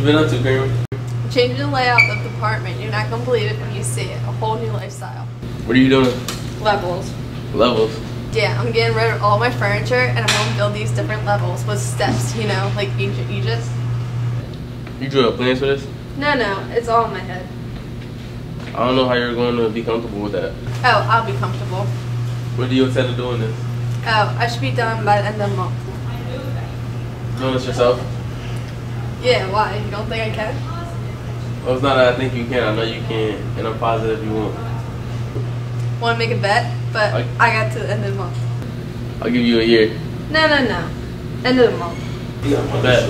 you been up to, Kramer? Changing the layout of the apartment. You're not gonna believe it when you see it. A whole new lifestyle. What are you doing? Levels. Levels. Yeah, I'm getting rid of all my furniture and I'm gonna build these different levels with steps, you know, like ancient Egypt. You drew up plans for this? No, no, it's all in my head. I don't know how you're going to be comfortable with that. Oh, I'll be comfortable. When do you intend on doing this? Oh, I should be done by the end of the month. Doing this yourself? Yeah, why? You don't think I can? Well, it's not that I think you can. I know you can, and I'm positive you won't. Want to make a bet? But I- I got to the end of the month. I'll give you a year. No, no, no. End of the month. Yeah, my bet.